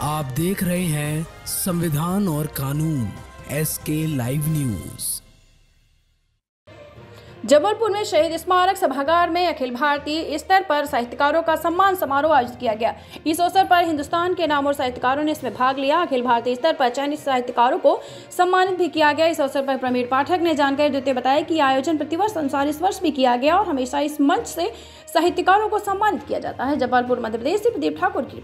आप देख रहे हैं संविधान और कानून एस के लाइव न्यूज़ जबलपुर में शहीद स्मारक सभागार में अखिल भारतीय स्तर पर साहित्यकारों का सम्मान समारोह आयोजित किया गया। इस अवसर पर हिंदुस्तान के नाम और साहित्यकारों ने इसमें भाग लिया। अखिल भारतीय स्तर पर चयनित साहित्यकारों को सम्मानित भी किया गया। इस अवसर पर प्रवीण पाठक ने जानकारी देते बताया कि आयोजन प्रतिवर्ष अनुसार इस वर्ष भी किया गया और हमेशा इस मंच से साहित्यकारों को सम्मानित किया जाता है। जबलपुर, मध्य प्रदेश से प्रदीप ठाकुर की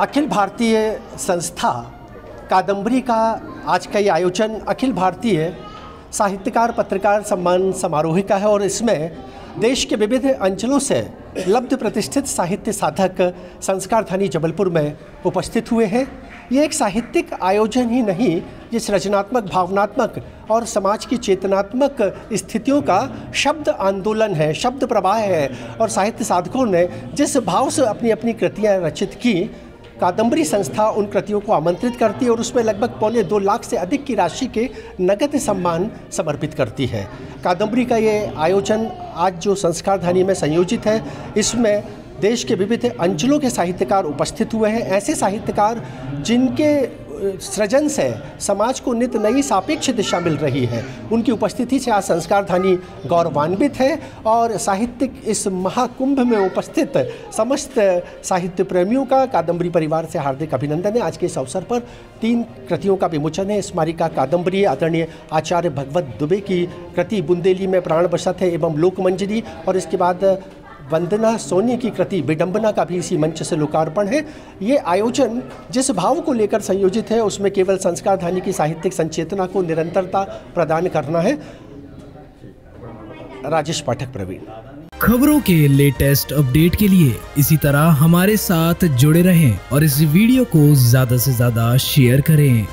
अखिल भारतीय संस्था कादम्बरी का आज का ये आयोजन अखिल भारतीय साहित्यकार, पत्रकार सम्मान समारोह का है और इसमें देश के विविध अंचलों से लब्ध प्रतिष्ठित साहित्य साधक संस्कार धनी जबलपुर में उपस्थित हुए हैं। ये एक साहित्यिक आयोजन ही नहीं, जिस रचनात्मक, भावनात्मक और समाज की चेतनात्मक स्थितियों का शब्द आंदोलन है, शब्द प्रवाह है और साहित्य साधकों ने जिस भाव से अपनी अपनी कृतियाँ रचित की कादम्बरी संस्था उन कृतियों को आमंत्रित करती है और उसमें लगभग पौने दो लाख से अधिक की राशि के नगद सम्मान समर्पित करती है। कादम्बरी का ये आयोजन आज जो संस्कार धानी में संयोजित है, इसमें देश के विविध अंचलों के साहित्यकार उपस्थित हुए हैं। ऐसे साहित्यकार जिनके सृजन से समाज को नित नई सापेक्ष दिशा मिल रही है। उनकी उपस्थिति से आज संस्कार धानी गौरवान्वित है और साहित्यिक इस महाकुंभ में उपस्थित समस्त साहित्य प्रेमियों का कादम्बरी परिवार से हार्दिक अभिनंदन है। आज के इस अवसर पर तीन कृतियों का विमोचन है। स्मारिका कादम्बरी, आदरणीय आचार्य भगवत दुबे की कृति बुंदेली में प्राण बसत है एवं लोकमंजरी और इसके बाद वंदना सोनी की कृति, विडंबना का भी इसी मंच से लोकार्पण है। ये आयोजन जिस भाव को लेकर संयोजित है, उसमें केवल संस्कार धानी की साहित्यिक संचेतना को निरंतरता प्रदान करना है। राजेश पाठक प्रवीण। खबरों के लेटेस्ट अपडेट के लिए इसी तरह हमारे साथ जुड़े रहें और इस वीडियो को ज़्यादा से ज़्यादा शेयर करें।